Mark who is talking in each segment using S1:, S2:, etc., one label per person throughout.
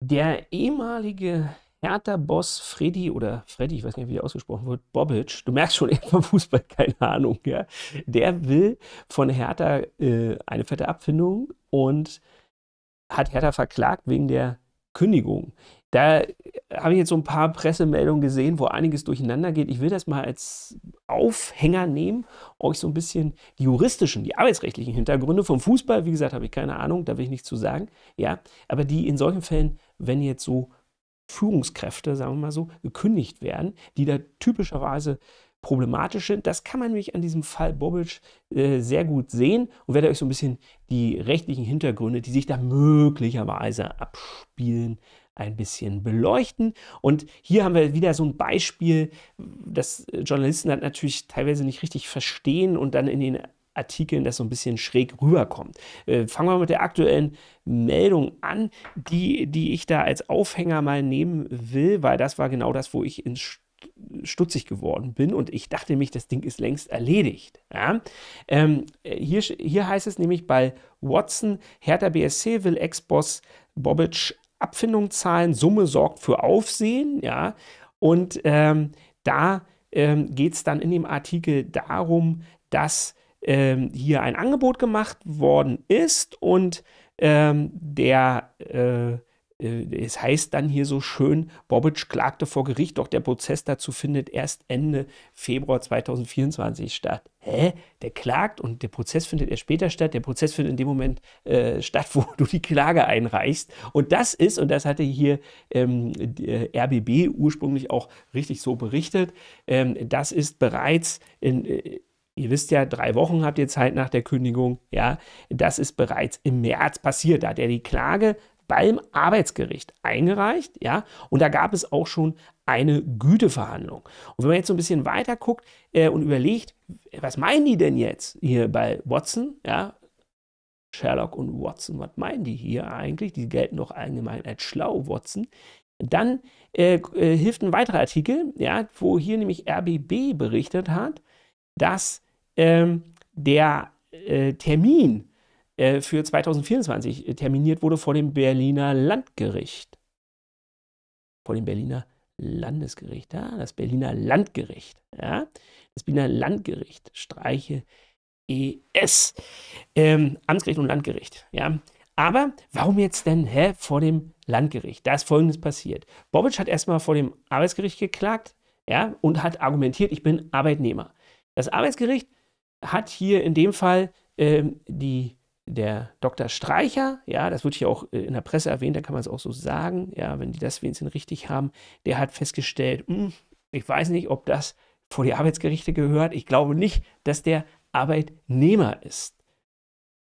S1: Der ehemalige Hertha-Boss Freddy oder Freddy, ich weiß nicht, wie der ausgesprochen wird, Bobic, du merkst schon, er vom Fußball keine Ahnung, ja. Der will von Hertha äh, eine fette Abfindung und hat Hertha verklagt wegen der Kündigung. Da habe ich jetzt so ein paar Pressemeldungen gesehen, wo einiges durcheinander geht. Ich will das mal als Aufhänger nehmen, euch so ein bisschen die juristischen, die arbeitsrechtlichen Hintergründe vom Fußball, wie gesagt, habe ich keine Ahnung, da will ich nichts zu sagen, ja, aber die in solchen Fällen, wenn jetzt so Führungskräfte, sagen wir mal so, gekündigt werden, die da typischerweise problematisch sind. Das kann man nämlich an diesem Fall Bobic äh, sehr gut sehen und werde euch so ein bisschen die rechtlichen Hintergründe, die sich da möglicherweise abspielen, ein bisschen beleuchten. Und hier haben wir wieder so ein Beispiel, das Journalisten halt natürlich teilweise nicht richtig verstehen und dann in den Artikeln das so ein bisschen schräg rüberkommt. Äh, fangen wir mit der aktuellen Meldung an, die, die ich da als Aufhänger mal nehmen will, weil das war genau das, wo ich ins stutzig geworden bin und ich dachte mich, das Ding ist längst erledigt. Ja? Ähm, hier, hier heißt es nämlich bei Watson, Hertha BSC will Ex-Boss Bobic Abfindung zahlen, Summe sorgt für Aufsehen, ja. Und ähm, da ähm, geht es dann in dem Artikel darum, dass ähm, hier ein Angebot gemacht worden ist und ähm, der äh, äh, es heißt dann hier so schön, Bobic klagte vor Gericht, doch der Prozess dazu findet erst Ende Februar 2024 statt. Hä? Der klagt und der Prozess findet erst später statt. Der Prozess findet in dem Moment äh, statt, wo du die Klage einreichst. Und das ist, und das hatte hier ähm, RBB ursprünglich auch richtig so berichtet, ähm, das ist bereits in, äh, Ihr wisst ja, drei Wochen habt ihr Zeit nach der Kündigung. Ja, das ist bereits im März passiert. Da hat er die Klage beim Arbeitsgericht eingereicht, ja, und da gab es auch schon eine Güteverhandlung. Und wenn man jetzt so ein bisschen weiter guckt äh, und überlegt, was meinen die denn jetzt hier bei Watson, ja, Sherlock und Watson, was meinen die hier eigentlich? Die gelten doch allgemein als schlau, Watson. Dann äh, äh, hilft ein weiterer Artikel, ja, wo hier nämlich RBB berichtet hat, dass ähm, der äh, Termin äh, für 2024 äh, terminiert wurde vor dem Berliner Landgericht. Vor dem Berliner Landesgericht, ja, das Berliner Landgericht, ja, das Berliner Landgericht, streiche ES, ähm, Amtsgericht und Landgericht, ja. Aber warum jetzt denn hä, vor dem Landgericht? Da ist Folgendes passiert. Bobic hat erstmal vor dem Arbeitsgericht geklagt, ja, und hat argumentiert, ich bin Arbeitnehmer. Das Arbeitsgericht hat hier in dem Fall ähm, die der Dr. Streicher, ja, das wird hier auch äh, in der Presse erwähnt, da kann man es auch so sagen, ja, wenn die das wenigstens richtig haben, der hat festgestellt, mh, hm, ich weiß nicht, ob das vor die Arbeitsgerichte gehört. Ich glaube nicht, dass der Arbeitnehmer ist.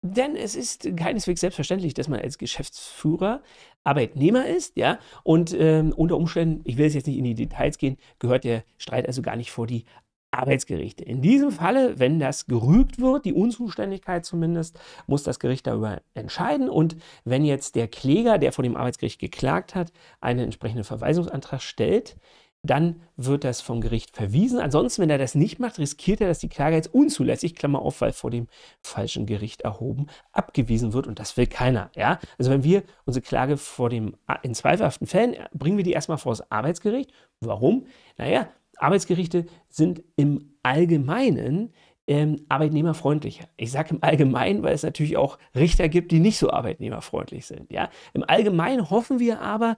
S1: Denn es ist keineswegs selbstverständlich, dass man als Geschäftsführer Arbeitnehmer ist, ja, und ähm, unter Umständen, ich will jetzt nicht in die Details gehen, gehört der Streit also gar nicht vor die Arbeitsgerichte. In diesem Falle, wenn das gerügt wird, die Unzuständigkeit zumindest, muss das Gericht darüber entscheiden. Und wenn jetzt der Kläger, der vor dem Arbeitsgericht geklagt hat, einen entsprechenden Verweisungsantrag stellt, dann wird das vom Gericht verwiesen. Ansonsten, wenn er das nicht macht, riskiert er, dass die Klage jetzt unzulässig, Klammer auf, weil vor dem falschen Gericht erhoben, abgewiesen wird und das will keiner. Ja? Also wenn wir unsere Klage vor dem, in zweifelhaften Fällen, bringen wir die erstmal vor das Arbeitsgericht. Warum? Naja, Arbeitsgerichte sind im Allgemeinen ähm, arbeitnehmerfreundlicher. Ich sage im Allgemeinen, weil es natürlich auch Richter gibt, die nicht so arbeitnehmerfreundlich sind. Ja? Im Allgemeinen hoffen wir aber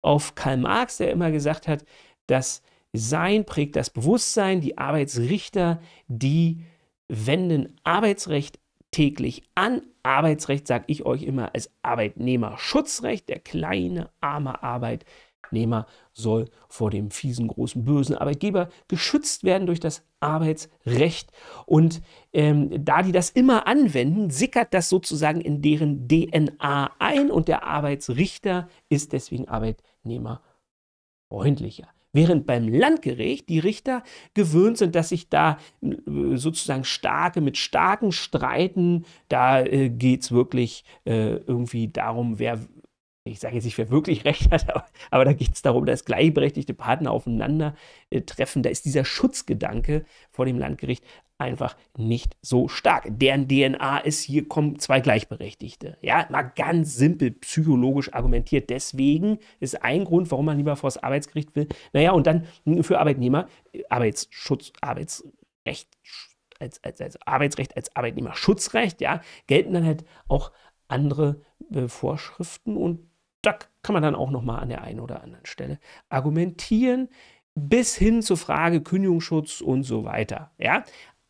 S1: auf Karl Marx, der immer gesagt hat, das Sein prägt das Bewusstsein, die Arbeitsrichter, die wenden Arbeitsrecht täglich an. Arbeitsrecht sage ich euch immer als Arbeitnehmerschutzrecht, der kleine, arme Arbeit Arbeitnehmer soll vor dem fiesen, großen, bösen Arbeitgeber geschützt werden durch das Arbeitsrecht. Und ähm, da die das immer anwenden, sickert das sozusagen in deren DNA ein und der Arbeitsrichter ist deswegen arbeitnehmerfreundlicher. Während beim Landgericht die Richter gewöhnt sind, dass sich da äh, sozusagen Starke mit Starken streiten. Da äh, geht es wirklich äh, irgendwie darum, wer ich sage jetzt nicht, wer wirklich recht hat, aber, aber da geht es darum, dass gleichberechtigte Partner aufeinandertreffen. Äh, da ist dieser Schutzgedanke vor dem Landgericht einfach nicht so stark. Deren DNA ist, hier kommen zwei Gleichberechtigte. Ja, mal ganz simpel psychologisch argumentiert. Deswegen ist ein Grund, warum man lieber vor das Arbeitsgericht will. Naja, und dann für Arbeitnehmer, Arbeitsschutz, Arbeitsrecht, als, als, als Arbeitsrecht, als Arbeitnehmerschutzrecht, ja, gelten dann halt auch andere äh, Vorschriften und da kann man dann auch nochmal an der einen oder anderen Stelle argumentieren, bis hin zur Frage Kündigungsschutz und so weiter. Ja?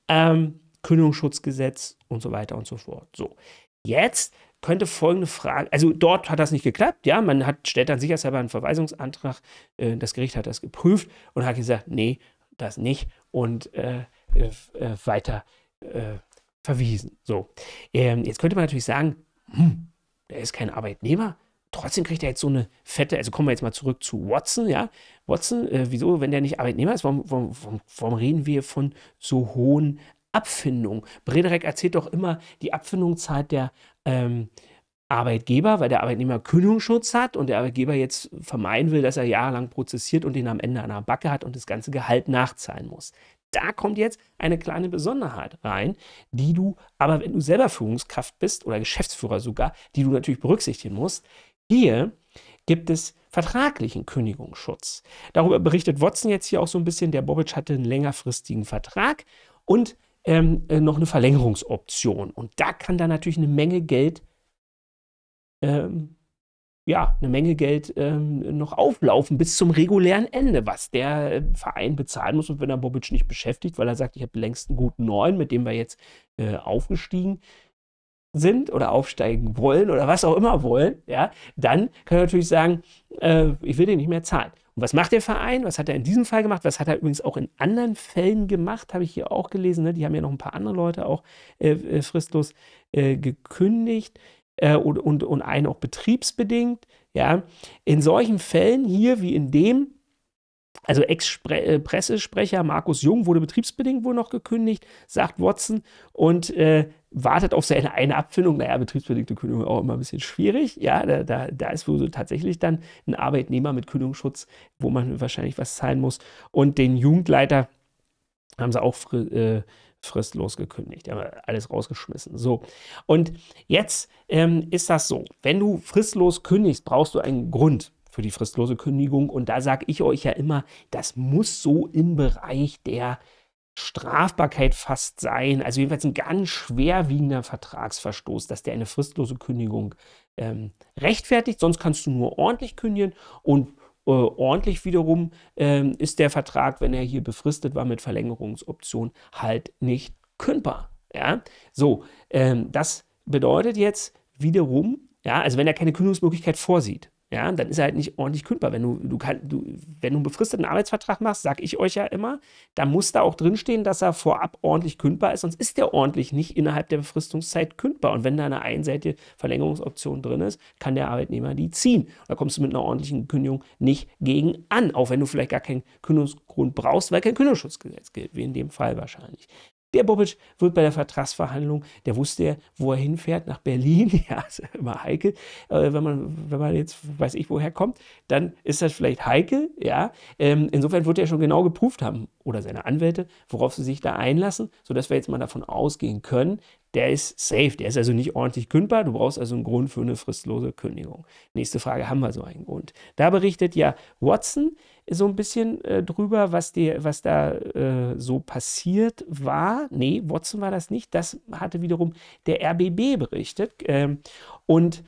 S1: Ähm, Kündigungsschutzgesetz und so weiter und so fort. So, jetzt könnte folgende Frage, also dort hat das nicht geklappt, ja, man hat, stellt dann sicherheitshalber einen Verweisungsantrag, äh, das Gericht hat das geprüft und hat gesagt, nee, das nicht und äh, äh, weiter äh, verwiesen. So, ähm, jetzt könnte man natürlich sagen, hm, der ist kein Arbeitnehmer, Trotzdem kriegt er jetzt so eine fette, also kommen wir jetzt mal zurück zu Watson, ja. Watson, äh, wieso, wenn der nicht Arbeitnehmer ist, warum, warum, warum, reden wir von so hohen Abfindungen? Brederek erzählt doch immer, die Abfindung zahlt der ähm, Arbeitgeber, weil der Arbeitnehmer Kündigungsschutz hat und der Arbeitgeber jetzt vermeiden will, dass er jahrelang prozessiert und den am Ende an der Backe hat und das ganze Gehalt nachzahlen muss. Da kommt jetzt eine kleine Besonderheit rein, die du aber, wenn du selber Führungskraft bist oder Geschäftsführer sogar, die du natürlich berücksichtigen musst. Hier gibt es vertraglichen Kündigungsschutz. Darüber berichtet Watson jetzt hier auch so ein bisschen. Der Bobic hatte einen längerfristigen Vertrag und ähm, äh, noch eine Verlängerungsoption. Und da kann da natürlich eine Menge Geld, ähm, ja, eine Menge Geld ähm, noch auflaufen bis zum regulären Ende, was der äh, Verein bezahlen muss. Und wenn er Bobic nicht beschäftigt, weil er sagt, ich habe längst einen guten neuen, mit dem wir jetzt äh, aufgestiegen sind oder aufsteigen wollen oder was auch immer wollen, ja, dann kann er natürlich sagen, äh, ich will den nicht mehr zahlen. Und was macht der Verein? Was hat er in diesem Fall gemacht? Was hat er übrigens auch in anderen Fällen gemacht? Habe ich hier auch gelesen. Ne? Die haben ja noch ein paar andere Leute auch äh, äh fristlos äh, gekündigt äh, und, und, und einen auch betriebsbedingt. Ja, in solchen Fällen hier wie in dem also Ex-Pressesprecher äh, Markus Jung wurde betriebsbedingt wohl noch gekündigt, sagt Watson, und äh, wartet auf seine eine Abfindung. Naja, betriebsbedingte Kündigung auch immer ein bisschen schwierig. Ja, da, da, da ist wohl so tatsächlich dann ein Arbeitnehmer mit Kündigungsschutz, wo man wahrscheinlich was zahlen muss. Und den Jugendleiter haben sie auch fri äh, fristlos gekündigt. Die haben alles rausgeschmissen. So. Und jetzt ähm, ist das so. Wenn du fristlos kündigst, brauchst du einen Grund für die fristlose Kündigung. Und da sage ich euch ja immer, das muss so im Bereich der Strafbarkeit fast sein, also jedenfalls ein ganz schwerwiegender Vertragsverstoß, dass der eine fristlose Kündigung ähm, rechtfertigt. Sonst kannst du nur ordentlich kündigen und äh, ordentlich wiederum ähm, ist der Vertrag, wenn er hier befristet war mit Verlängerungsoption, halt nicht kündbar. Ja, so, ähm, das bedeutet jetzt wiederum, ja, also wenn er keine Kündigungsmöglichkeit vorsieht, ja, dann ist er halt nicht ordentlich kündbar. Wenn du, du, kann, du, wenn du einen befristeten Arbeitsvertrag machst, sage ich euch ja immer, da muss da auch drinstehen, dass er vorab ordentlich kündbar ist, sonst ist der ordentlich nicht innerhalb der Befristungszeit kündbar. Und wenn da eine einseitige Verlängerungsoption drin ist, kann der Arbeitnehmer die ziehen. Da kommst du mit einer ordentlichen Kündigung nicht gegen an, auch wenn du vielleicht gar keinen Kündigungsgrund brauchst, weil kein Kündigungsschutzgesetz gilt, wie in dem Fall wahrscheinlich. Der Bobic wird bei der Vertragsverhandlung, der wusste ja, wo er hinfährt, nach Berlin. Ja, ist immer heikel. Äh, wenn, man, wenn man jetzt, weiß ich, woher kommt, dann ist das vielleicht heikel. Ja, ähm, insofern wird er schon genau geprüft haben, oder seine Anwälte, worauf sie sich da einlassen, sodass wir jetzt mal davon ausgehen können, der ist safe, der ist also nicht ordentlich kündbar. Du brauchst also einen Grund für eine fristlose Kündigung. Nächste Frage, haben wir so einen Grund? Da berichtet ja Watson so ein bisschen äh, drüber, was, die, was da äh, so passiert war. Nee, Watson war das nicht. Das hatte wiederum der RBB berichtet ähm, und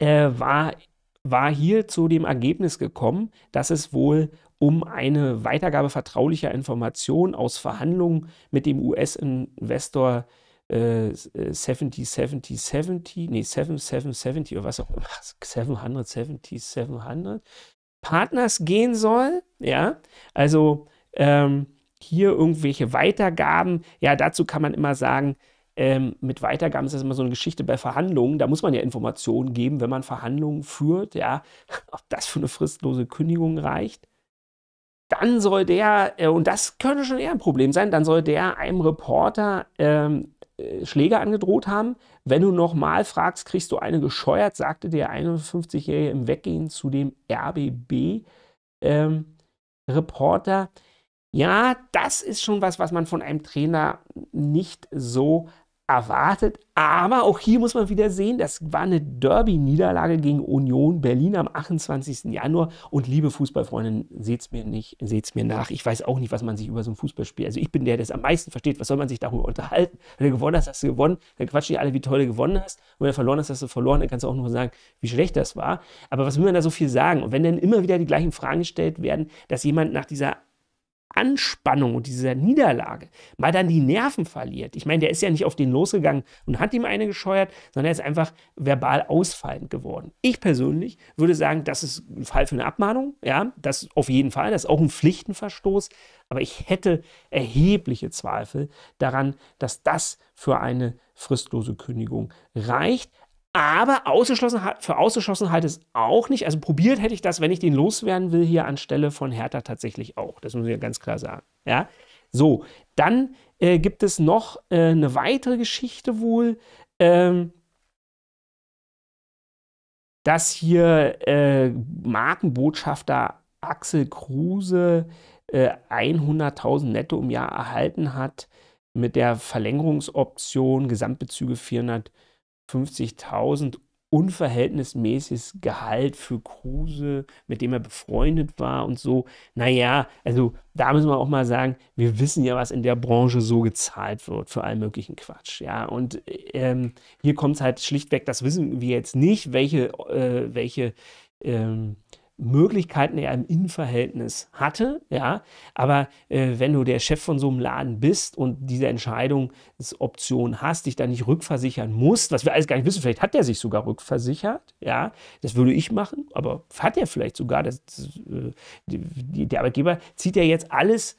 S1: äh, war, war hier zu dem Ergebnis gekommen, dass es wohl um eine Weitergabe vertraulicher Informationen aus Verhandlungen mit dem US-Investor äh, 70, 70, 70, nee, 7770 oder was auch immer, 770, 700 Partners gehen soll, ja, also ähm, hier irgendwelche Weitergaben, ja, dazu kann man immer sagen, ähm, mit Weitergaben ist das immer so eine Geschichte bei Verhandlungen. Da muss man ja Informationen geben, wenn man Verhandlungen führt, ja, ob das für eine fristlose Kündigung reicht. Dann soll der, äh, und das könnte schon eher ein Problem sein, dann soll der einem Reporter ähm, äh, Schläge angedroht haben. Wenn du nochmal fragst, kriegst du eine gescheuert, sagte der 51-Jährige im Weggehen zu dem RBB-Reporter. Ähm, Ja, das ist schon was, was man von einem Trainer nicht so erwartet. Aber auch hier muss man wieder sehen, das war eine Derby-Niederlage gegen Union Berlin am 28. Januar. Und liebe Fußballfreunde, seht es mir nicht, seht mir nach. Ich weiß auch nicht, was man sich über so ein Fußballspiel. Also ich bin der, der es am meisten versteht. Was soll man sich darüber unterhalten? Wenn du gewonnen hast, hast du gewonnen. Dann quatschen die alle, wie toll du gewonnen hast. Und wenn du verloren hast, hast du verloren. Dann kannst du auch nur sagen, wie schlecht das war. Aber was will man da so viel sagen? Und wenn dann immer wieder die gleichen Fragen gestellt werden, dass jemand nach dieser Anspannung und dieser Niederlage mal dann die Nerven verliert. Ich meine, der ist ja nicht auf den losgegangen und hat ihm eine gescheuert, sondern er ist einfach verbal ausfallend geworden. Ich persönlich würde sagen, das ist ein Fall für eine Abmahnung. Ja, das auf jeden Fall. Das ist auch ein Pflichtenverstoß. Aber ich hätte erhebliche Zweifel daran, dass das für eine fristlose Kündigung reicht. Aber ausgeschlossen, für ausgeschlossen halt es auch nicht. Also probiert hätte ich das, wenn ich den loswerden will, hier anstelle von Hertha tatsächlich auch. Das muss ich ja ganz klar sagen. Ja? So, dann äh, gibt es noch äh, eine weitere Geschichte wohl, ähm, dass hier äh, Markenbotschafter Axel Kruse 100.000 äh, netto im Jahr erhalten hat mit der Verlängerungsoption Gesamtbezüge 400 50.000 unverhältnismäßiges Gehalt für Kruse, mit dem er befreundet war und so. Naja, also da müssen wir auch mal sagen, wir wissen ja, was in der Branche so gezahlt wird für allen möglichen Quatsch. Ja, und ähm, hier kommt es halt schlichtweg, das wissen wir jetzt nicht, welche, äh, welche ähm, Möglichkeiten er im Innenverhältnis hatte, ja, aber äh, wenn du der Chef von so einem Laden bist und diese Entscheidungsoption hast, dich da nicht rückversichern musst, was wir alles gar nicht wissen, vielleicht hat er sich sogar rückversichert, ja, das würde ich machen, aber hat er vielleicht sogar, das, äh, die, der Arbeitgeber zieht ja jetzt alles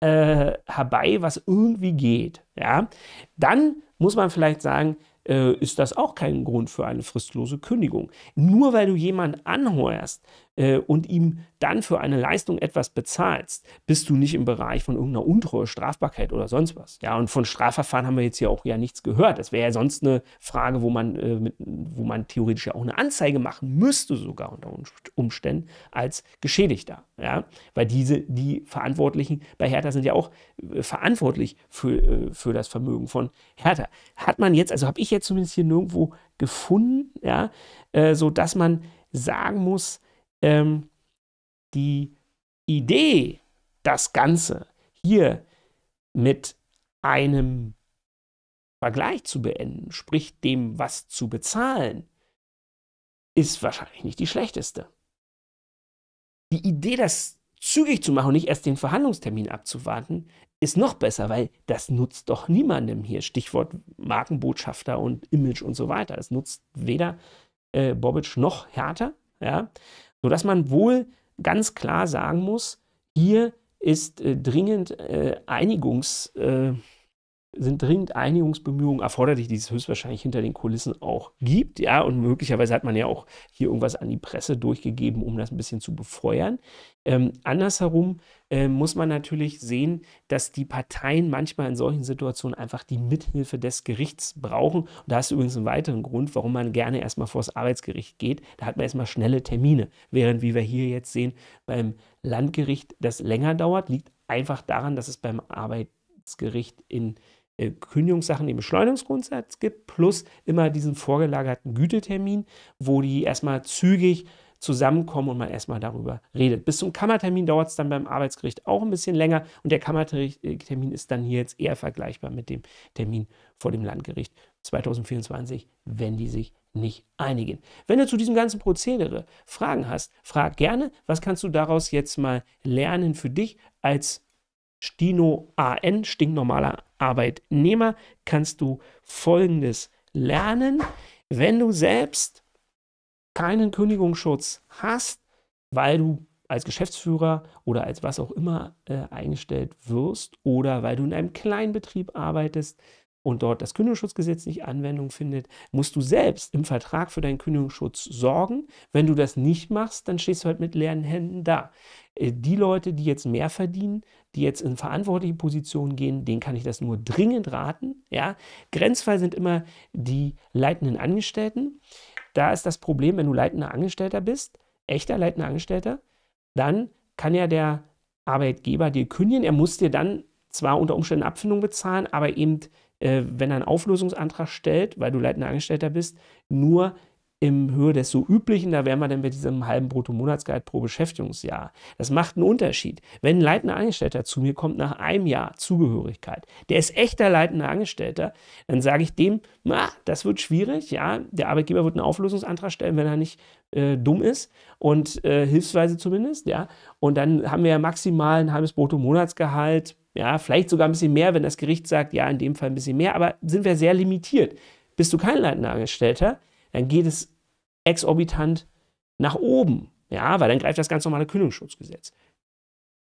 S1: äh, herbei, was irgendwie geht, ja, dann muss man vielleicht sagen, äh, ist das auch kein Grund für eine fristlose Kündigung. Nur weil du jemanden anheuerst äh, und ihm dann für eine Leistung etwas bezahlst, bist du nicht im Bereich von irgendeiner Untreue, Strafbarkeit oder sonst was. Ja, und von Strafverfahren haben wir jetzt hier auch ja nichts gehört. Das wäre ja sonst eine Frage, wo man, äh, mit, wo man theoretisch ja auch eine Anzeige machen müsste, sogar unter Umständen als Geschädigter. Ja, weil diese, die Verantwortlichen bei Hertha sind ja auch äh, verantwortlich für, äh, für das Vermögen von Hertha. Hat man jetzt, also habe ich jetzt zumindest hier nirgendwo gefunden, ja, äh, so dass man sagen muss, ähm, die Idee, das Ganze hier mit einem Vergleich zu beenden, sprich dem was zu bezahlen, ist wahrscheinlich nicht die schlechteste. Die Idee, das zügig zu machen und nicht erst den Verhandlungstermin abzuwarten, ist noch besser, weil das nutzt doch niemandem hier. Stichwort Markenbotschafter und Image und so weiter. Es nutzt weder äh, Bobic noch Hertha, ja, sodass man wohl ganz klar sagen muss, hier ist äh, dringend äh, Einigungs, äh, sind dringend Einigungsbemühungen erforderlich, die es höchstwahrscheinlich hinter den Kulissen auch gibt. Ja, und möglicherweise hat man ja auch hier irgendwas an die Presse durchgegeben, um das ein bisschen zu befeuern. Ähm, andersherum äh, muss man natürlich sehen, dass die Parteien manchmal in solchen Situationen einfach die Mithilfe des Gerichts brauchen. Und da ist übrigens einen weiteren Grund, warum man gerne erstmal vor das Arbeitsgericht geht. Da hat man erstmal schnelle Termine. Während, wie wir hier jetzt sehen, beim Landgericht das länger dauert, liegt einfach daran, dass es beim Arbeitsgericht in Kündigungssachen den Beschleunigungsgrundsatz gibt, plus immer diesen vorgelagerten Gütetermin, wo die erstmal zügig zusammenkommen und man erstmal darüber redet. Bis zum Kammertermin dauert es dann beim Arbeitsgericht auch ein bisschen länger und der Kammertermin ist dann hier jetzt eher vergleichbar mit dem Termin vor dem Landgericht 2024, wenn die sich nicht einigen. Wenn du zu diesem ganzen Prozedere Fragen hast, frag gerne, was kannst du daraus jetzt mal lernen für dich als Stino AN, stinknormaler Arbeitnehmer, kannst du Folgendes lernen. Wenn du selbst keinen Kündigungsschutz hast, weil du als Geschäftsführer oder als was auch immer äh, eingestellt wirst oder weil du in einem kleinen Betrieb arbeitest, und dort das Kündigungsschutzgesetz nicht Anwendung findet, musst du selbst im Vertrag für deinen Kündigungsschutz sorgen. Wenn du das nicht machst, dann stehst du halt mit leeren Händen da. Äh, die Leute, die jetzt mehr verdienen, die jetzt in verantwortliche Positionen gehen, denen kann ich das nur dringend raten. Ja? Grenzfall sind immer die leitenden Angestellten. Da ist das Problem, wenn du leitender Angestellter bist, echter leitender Angestellter, dann kann ja der Arbeitgeber dir kündigen. Er muss dir dann zwar unter Umständen Abfindung bezahlen, aber eben, äh, wenn er einen Auflösungsantrag stellt, weil du leitender Angestellter bist, nur in Höhe des so üblichen, da wären wir dann bei diesem halben Bruttomonatsgehalt pro Beschäftigungsjahr. Das macht einen Unterschied. Wenn ein leitender Angestellter zu mir kommt nach einem Jahr Zugehörigkeit, der ist echter leitender Angestellter, dann sage ich dem, na, das wird schwierig, ja, der Arbeitgeber wird einen Auflösungsantrag stellen, wenn er nicht äh, dumm ist und äh, hilfsweise zumindest, ja. Und dann haben wir ja maximal ein halbes Bruttomonatsgehalt, ja, vielleicht sogar ein bisschen mehr, wenn das Gericht sagt, ja, in dem Fall ein bisschen mehr, aber sind wir sehr limitiert. Bist du kein leitender Angestellter, dann geht es exorbitant nach oben. Ja, weil dann greift das ganz normale Kündigungsschutzgesetz.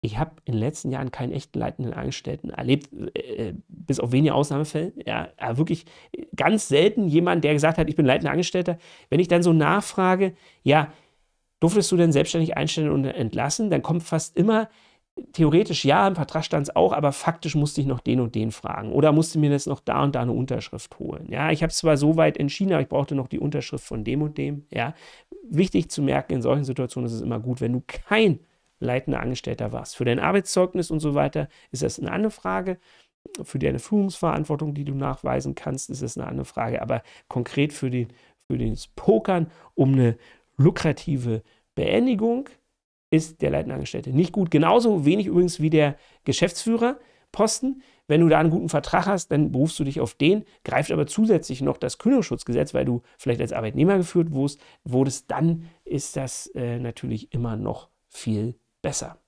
S1: Ich habe in den letzten Jahren keinen echten leitenden Angestellten erlebt, äh, bis auf wenige Ausnahmefälle. Ja, wirklich ganz selten jemand, der gesagt hat, ich bin leitender Angestellter. Wenn ich dann so nachfrage, ja, durftest du denn selbstständig einstellen und entlassen, dann kommt fast immer theoretisch ja, im Vertrag stand es auch, aber faktisch musste ich noch den und den fragen. Oder musste mir das noch da und da eine Unterschrift holen. Ja, ich habe es zwar so weit entschieden, aber ich brauchte noch die Unterschrift von dem und dem. Ja, wichtig zu merken, in solchen Situationen ist es immer gut, wenn du kein leitender Angestellter warst. Für dein Arbeitszeugnis und so weiter ist das eine andere Frage. Für deine Führungsverantwortung, die du nachweisen kannst, ist das eine andere Frage. Aber konkret für, den, für das Pokern um eine lukrative Beendigung ist der leitende Angestellte nicht gut. Genauso wenig übrigens wie der Geschäftsführerposten. Wenn du da einen guten Vertrag hast, dann berufst du dich auf den, greift aber zusätzlich noch das Kündigungsschutzgesetz, weil du vielleicht als Arbeitnehmer geführt wurdest, dann ist das äh, natürlich immer noch viel besser.